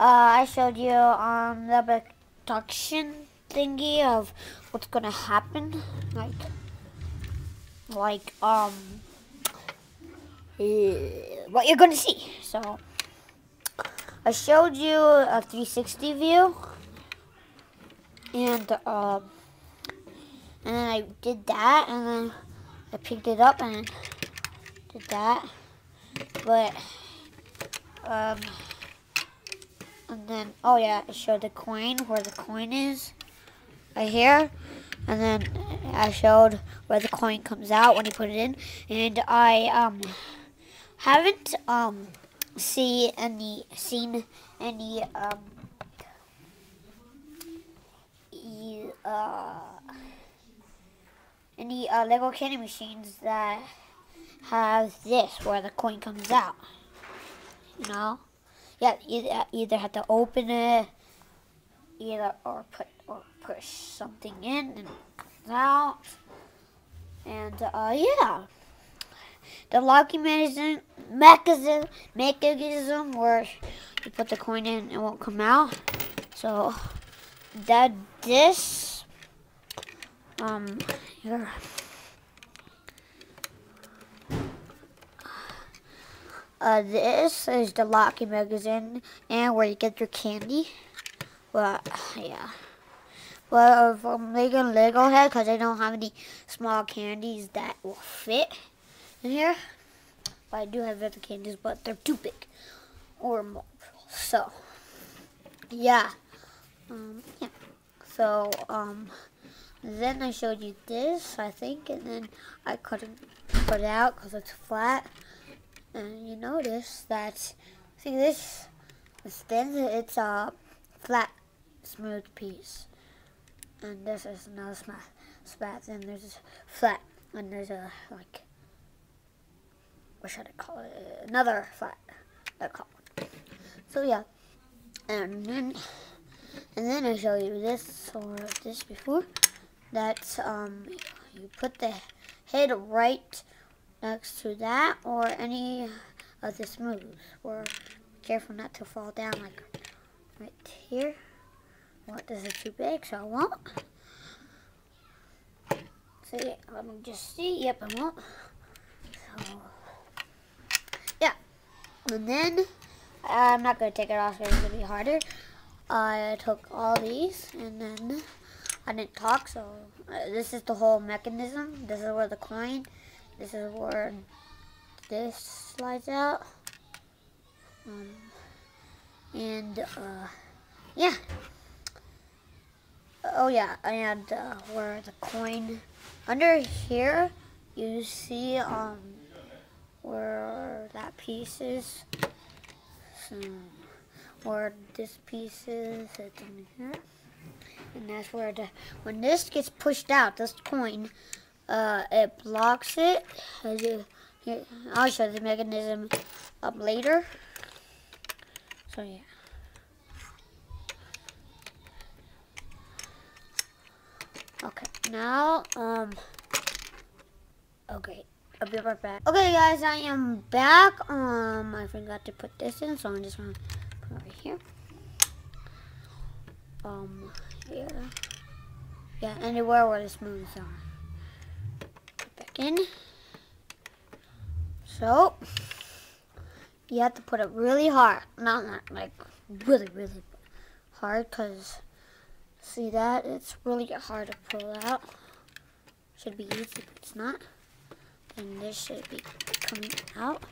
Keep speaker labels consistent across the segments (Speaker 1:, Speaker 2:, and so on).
Speaker 1: uh, I showed you um, the production thingy of what's gonna happen, like, like um, eh, what you're gonna see. So I showed you a 360 view, and um, and then I did that, and then I picked it up and did that, but um. And then, oh yeah, I showed the coin, where the coin is, right here. And then I showed where the coin comes out when you put it in. And I um haven't um see any seen any um e uh any uh, Lego candy machines that have this where the coin comes out. You know? Yeah, either, either have to open it, either or put or push something in and out, and uh, yeah, the locking mechanism, mechanism, mechanism where you put the coin in, it won't come out. So that this, um, here. Uh, this is the locking magazine and where you get your candy. Well, yeah. Well, if I'm Lego Lego head because I don't have any small candies that will fit in here. But I do have other candies, but they're too big or more. So, yeah. Um, yeah. So, um, then I showed you this, I think, and then I couldn't put it out because it's flat and you notice that see this? This thin it's a flat smooth piece. And this is another smash spat and there's a flat and there's a like what should I call it? Another flat I call so yeah. And then and then I show you this or this before that um you put the head right next to that or any of the smooths. Or careful not to fall down like right here. Well, this is too big, so I won't. See, let me just see. Yep, I won't. So, yeah. And then, I'm not going to take it off, because it's going to be harder. I took all these, and then I didn't talk, so uh, this is the whole mechanism. This is where the coin this is where this slides out. Um, and, uh, yeah. Oh, yeah, and uh, where the coin, under here, you see um, where that piece is. So, where this piece is, it's in here. And that's where the, when this gets pushed out, this coin, uh, it blocks it. I'll show the mechanism up later. So yeah. Okay, now, um, okay, I'll be right back. Okay, guys, I am back. Um, I forgot to put this in, so I'm just gonna put it right here. Um, here. Yeah, anywhere where the smooths are in. So, you have to put it really hard. Not, not like really, really hard because see that? It's really hard to pull out. Should be easy, but it's not. And this should be coming out.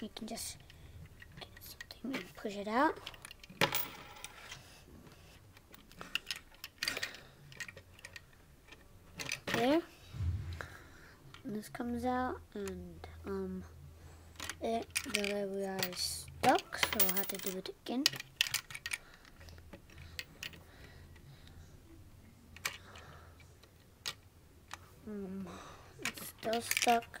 Speaker 1: You can just get something and push it out. There. And this comes out and um it the we are stuck, so I'll have to do it again. Um, it's still stuck.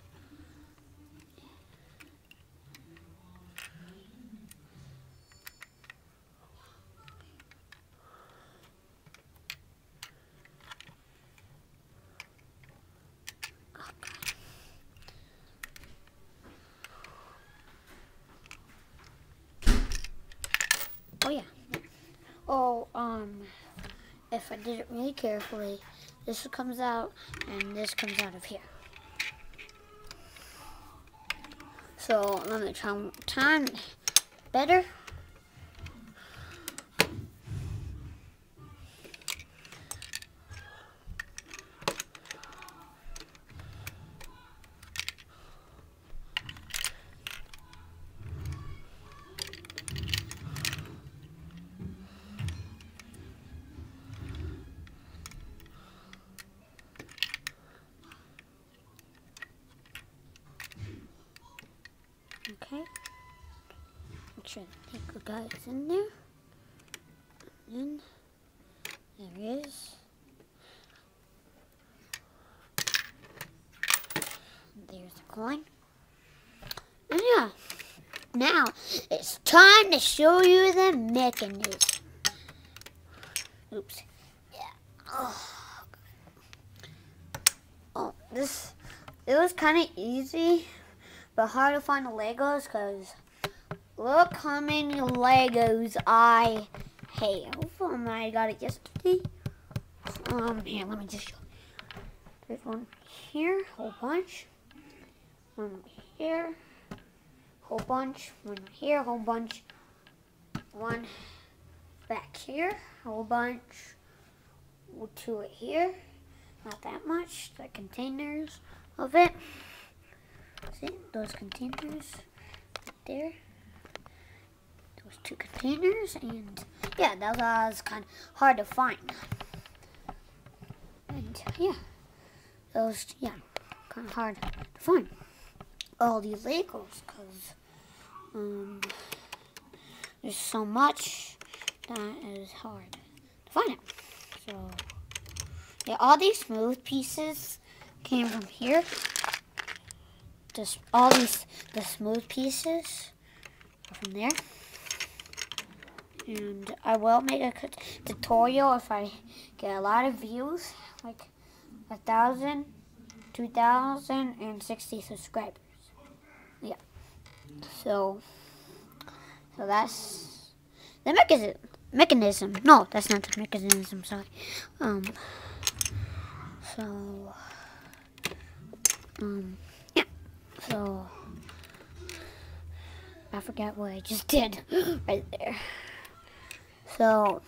Speaker 1: If I did it really carefully, this comes out and this comes out of here. So let me try time. Better. Okay. Make sure the pink guy is in there. And then there he is. There's the coin. And yeah. Now it's time to show you the mechanism. Oops. Yeah. Oh, oh this it was kind of easy but hard to find the Legos because look how many Legos I have. Oh my, got it yesterday. Um, here, let me just show. There's one here, whole bunch. One here, whole bunch. One here, whole bunch. One back here, whole bunch. Two here, not that much. The containers of it. See those containers there? Those two containers, and yeah, that was kind of hard to find. And yeah, those, yeah, kind of hard to find. All these Legos, because um, there's so much that is hard to find it. So, yeah, all these smooth pieces came from here this all these the smooth pieces from there. And I will make a tutorial if I get a lot of views, like a thousand, two thousand, and sixty subscribers. Yeah. So, so that's the mechanism. Mechanism. No, that's not the mechanism. Sorry. Um. So. Um. So, I forgot what I just did right there. So,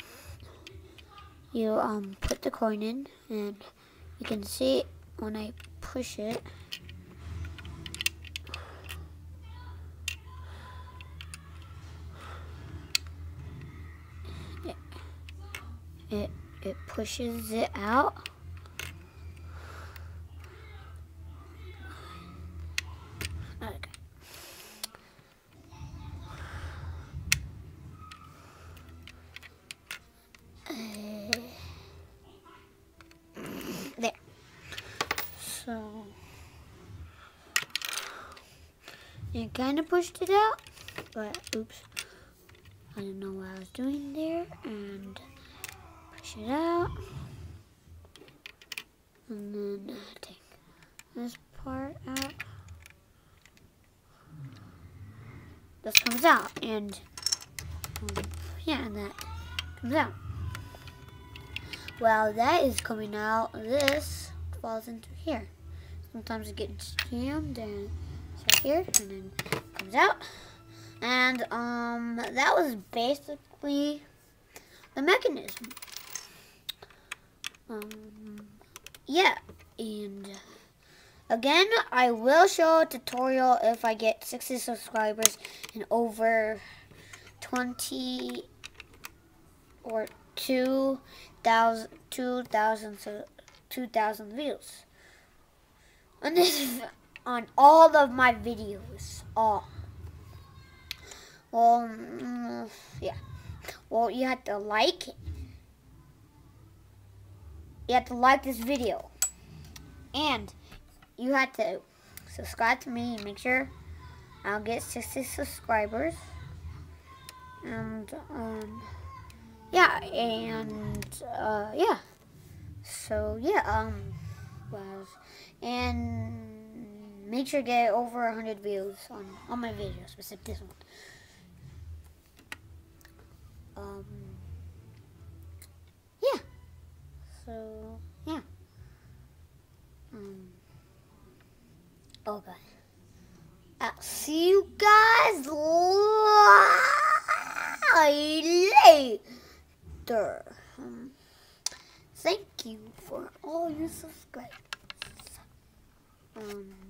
Speaker 1: you um put the coin in, and you can see when I push it. It, it, it pushes it out. So, it kind of pushed it out, but oops, I didn't know what I was doing there, and push it out, and then take this part out. This comes out, and um, yeah, and that comes out. Well, that is coming out, this falls into here. Sometimes it gets jammed and right here and then comes out. And um, that was basically the mechanism. Um, yeah, and again, I will show a tutorial if I get 60 subscribers and over 20 or 2,000 2,000 2,000 views. On this, on all of my videos, all. Well, mm, yeah. Well, you have to like. You have to like this video, and you have to subscribe to me and make sure I'll get 60 subscribers. And um, yeah, and uh, yeah. So yeah, um, and make sure to get over 100 views on all my videos, except this one. Um, yeah. So, yeah. Um, okay. I'll see you guys later. Um, thank you for all your subscribers. Um,